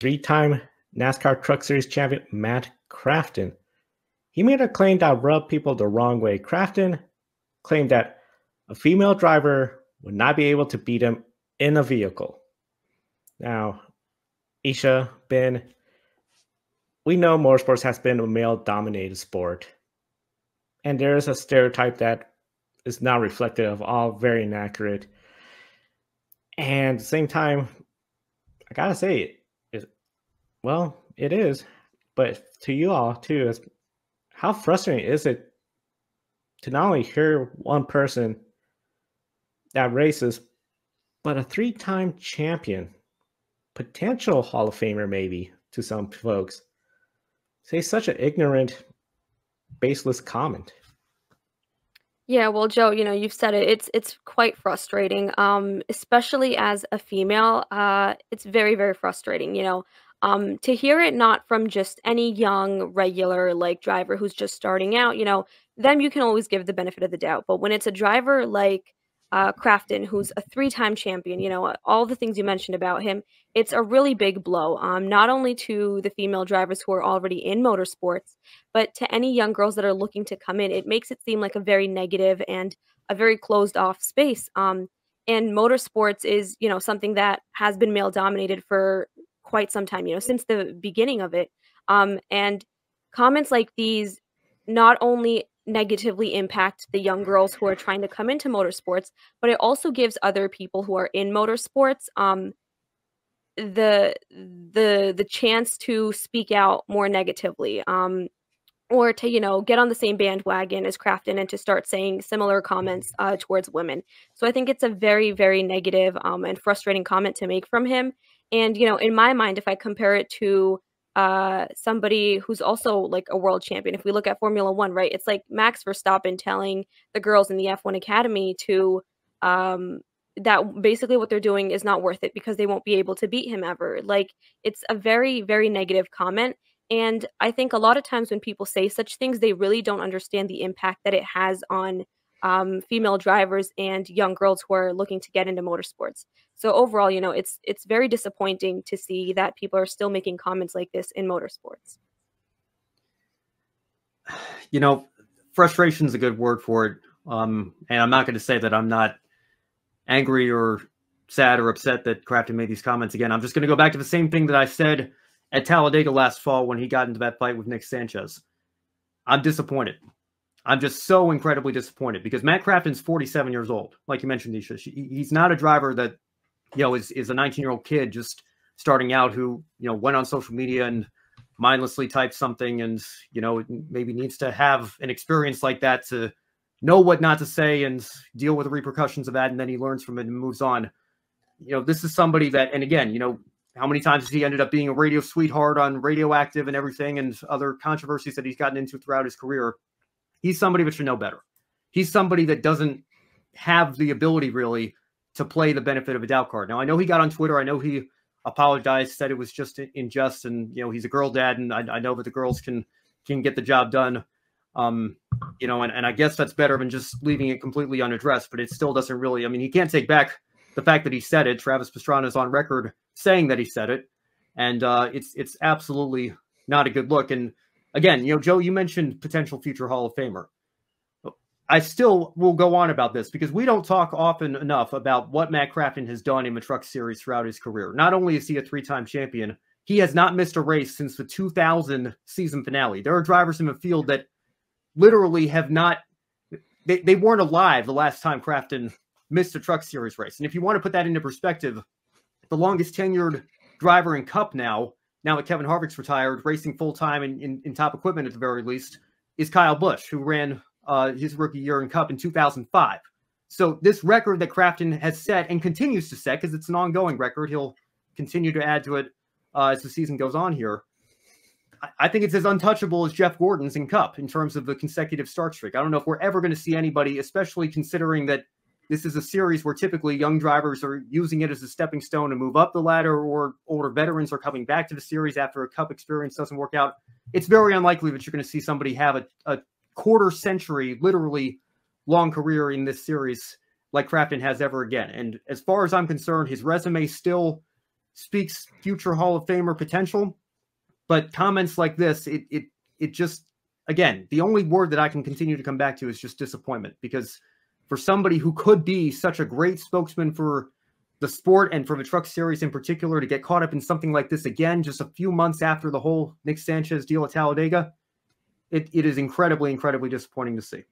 three-time NASCAR Truck Series champion Matt Crafton. He made a claim that rubbed people the wrong way. Crafton claimed that a female driver would not be able to beat him in a vehicle. Now, Esha, Ben, we know motorsports has been a male dominated sport. And there is a stereotype that is not reflective of all very inaccurate. And at the same time, I gotta say, it, well, it is. But to you all too, is how frustrating is it to not only hear one person that races, but a three-time champion, potential Hall of Famer maybe to some folks, say such an ignorant, baseless comment. Yeah, well, Joe, you know, you've said it. It's it's quite frustrating, um, especially as a female. Uh, it's very, very frustrating. You know, um, to hear it not from just any young regular like driver who's just starting out. You know, them you can always give the benefit of the doubt. But when it's a driver like uh, Crafton, who's a three-time champion. You know, all the things you mentioned about him. It's a really big blow, um, not only to the female drivers who are already in motorsports, but to any young girls that are looking to come in. It makes it seem like a very negative and a very closed-off space. Um, and motorsports is, you know, something that has been male-dominated for quite some time. You know, since the beginning of it. Um, and comments like these not only negatively impact the young girls who are trying to come into motorsports, but it also gives other people who are in motorsports um, the the the chance to speak out more negatively um, or to you know get on the same bandwagon as Crafton and to start saying similar comments uh, towards women. So I think it's a very very negative um, and frustrating comment to make from him. And you know, in my mind, if I compare it to uh, somebody who's also like a world champion. If we look at Formula One, right, it's like Max Verstappen telling the girls in the F1 Academy to um, that basically what they're doing is not worth it because they won't be able to beat him ever. Like it's a very, very negative comment. And I think a lot of times when people say such things, they really don't understand the impact that it has on um, female drivers and young girls who are looking to get into motorsports. So overall, you know, it's it's very disappointing to see that people are still making comments like this in motorsports. You know, frustration is a good word for it. Um, and I'm not going to say that I'm not angry or sad or upset that Crafton made these comments again. I'm just going to go back to the same thing that I said at Talladega last fall when he got into that fight with Nick Sanchez. I'm disappointed. I'm just so incredibly disappointed because Matt Crafton's 47 years old. Like you mentioned, Esha, he's not a driver that, you know, is, is a 19 year old kid just starting out who, you know, went on social media and mindlessly typed something and, you know, maybe needs to have an experience like that to know what not to say and deal with the repercussions of that. And then he learns from it and moves on. You know, this is somebody that, and again, you know, how many times has he ended up being a radio sweetheart on radioactive and everything and other controversies that he's gotten into throughout his career? He's somebody that should know better. He's somebody that doesn't have the ability really to play the benefit of a doubt card. Now I know he got on Twitter. I know he apologized, said it was just unjust, and you know he's a girl dad, and I, I know that the girls can can get the job done. Um, you know, and, and I guess that's better than just leaving it completely unaddressed. But it still doesn't really. I mean, he can't take back the fact that he said it. Travis Pastrana is on record saying that he said it, and uh, it's it's absolutely not a good look. And again, you know, Joe, you mentioned potential future Hall of Famer. I still will go on about this because we don't talk often enough about what Matt Crafton has done in the Truck Series throughout his career. Not only is he a three-time champion, he has not missed a race since the 2000 season finale. There are drivers in the field that literally have not they, they weren't alive the last time Crafton missed a Truck Series race. And if you want to put that into perspective, the longest tenured driver in Cup now now that Kevin Harvick's retired, racing full time in, in, in, top equipment at the very least, is Kyle Busch, who ran uh, his rookie year in Cup in 2005. So this record that Crafton has set and continues to set, because it's an ongoing record, he'll continue to add to it uh, as the season goes on here. I, think it's as untouchable as Jeff Gordon's in Cup in terms of the consecutive start streak. I don't know if we're ever going to see anybody, especially considering that this is a series where typically young drivers are using it as a stepping stone to move up the ladder, or older veterans are coming back to the series after a cup experience doesn't work out. It's very unlikely that you're going to see somebody have a, a quarter century, literally long career in this series like Crafton has ever again. And as far as I'm concerned, his resume still speaks future Hall of Famer potential. But comments like this, it it it just again, the only word that I can continue to come back to is just disappointment because for somebody who could be such a great spokesman for the sport and for the truck series in particular to get caught up in something like this again just a few months after the whole Nick Sanchez deal at Talladega, it, it is incredibly, incredibly disappointing to see.